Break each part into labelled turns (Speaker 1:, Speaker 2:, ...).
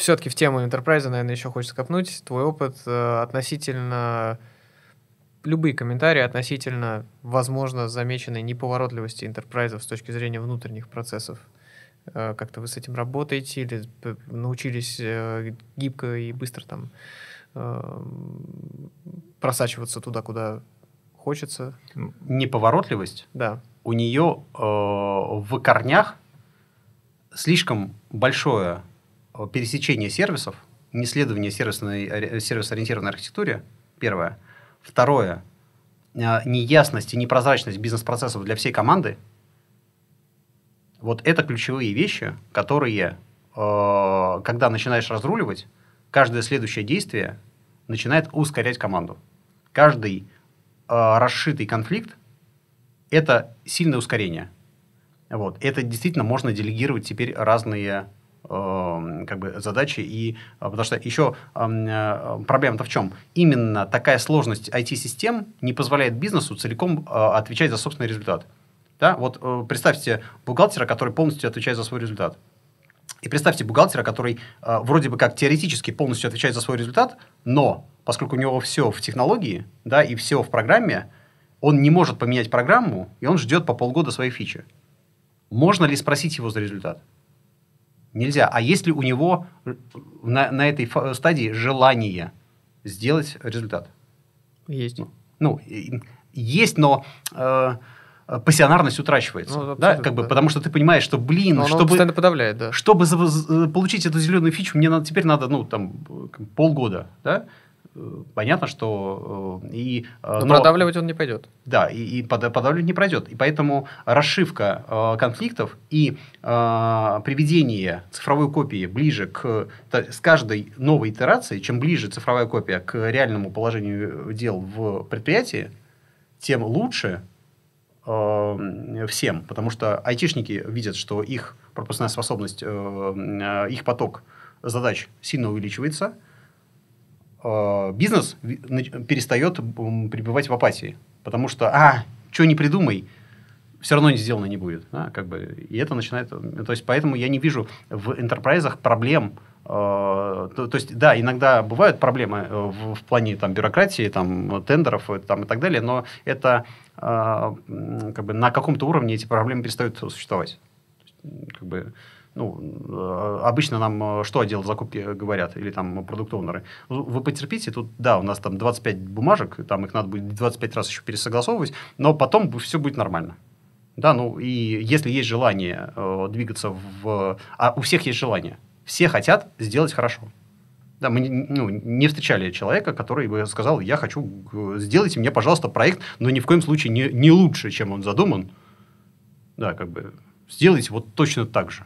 Speaker 1: все-таки в тему Enterprise, наверное, еще хочется копнуть. Твой опыт э, относительно любые комментарии относительно, возможно, замеченной неповоротливости интерпрайзов с точки зрения внутренних процессов. Э, как-то вы с этим работаете или научились э, гибко и быстро там э, просачиваться туда, куда хочется?
Speaker 2: Неповоротливость?
Speaker 1: Да.
Speaker 2: У нее э, в корнях слишком большое пересечение сервисов, неследование сервисной, сервис-ориентированной архитектуре, первое – Второе. Э, неясность и непрозрачность бизнес-процессов для всей команды. Вот это ключевые вещи, которые, э, когда начинаешь разруливать, каждое следующее действие начинает ускорять команду. Каждый э, расшитый конфликт – это сильное ускорение. Вот. Это действительно можно делегировать теперь разные как бы задачи. И а, потому что еще э, проблема-то в чем именно такая сложность IT-систем не позволяет бизнесу целиком э, отвечать за собственный результат. Да вот э, представьте бухгалтера который полностью отвечает за свой результат. И представьте бухгалтера который вроде бы как теоретически полностью отвечает за свой результат но поскольку у него все в технологии да и все в программе он не может поменять программу и он ждет по полгода своей фичи. Можно ли спросить его за результат Нельзя. А если у него на, на этой стадии желание сделать результат?
Speaker 1: Есть.
Speaker 2: Ну, есть, но э, пассионарность утрачивается. Ну, да, как бы, да. Потому что ты понимаешь, что, блин, но
Speaker 1: чтобы, постоянно подавляет, да.
Speaker 2: чтобы за, за, получить эту зеленую фичу, мне надо, теперь надо, ну, там, полгода, да? Понятно, что...
Speaker 1: Э, и, э, но, но продавливать он не пойдет.
Speaker 2: Да, и, и подавливать не пройдет. И поэтому расшивка э, конфликтов и э, приведение цифровой копии ближе к... С каждой новой итерацией, чем ближе цифровая копия к реальному положению дел в предприятии, тем лучше э, всем. Потому что айтишники видят, что их пропускная способность, э, э их поток задач сильно увеличивается – Э, бизнес перестает пребывать в апатии. Потому что, а, что не придумай, все равно не сделано не будет. Да, как бы, и это начинает... То есть, поэтому я не вижу в интерпрайзах проблем. Э, то, то есть, да, иногда бывают проблемы э, в, в плане там, бюрократии, там, тендеров там, и так далее, но это э, как бы, на каком-то уровне эти проблемы перестают существовать. Как бы, ну, э, обычно нам э, что отдел закупки говорят, или там продукт-оунеры, вы потерпите, тут, да, у нас там 25 бумажек, там их надо будет 25 раз еще пересогласовывать, но потом все будет нормально. Да, ну и если есть желание э, двигаться в... А у всех есть желание. Все хотят сделать хорошо. Да, мы ну, не встречали человека, который бы сказал, я хочу, сделайте мне, пожалуйста, проект, но ни в коем случае не, не лучше, чем он задуман. Да, как бы сделайте вот точно так же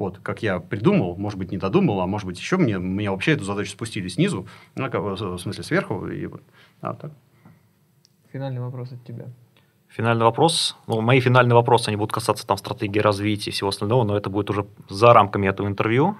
Speaker 2: вот, как я придумал, может быть, не додумал, а может быть, еще мне, мне вообще эту задачу спустили снизу, ну, в смысле, сверху, и вот, а, так.
Speaker 1: Финальный вопрос от тебя.
Speaker 3: Финальный вопрос. Ну, мои финальные вопросы, они будут касаться там стратегии развития и всего остального, но это будет уже за рамками этого интервью.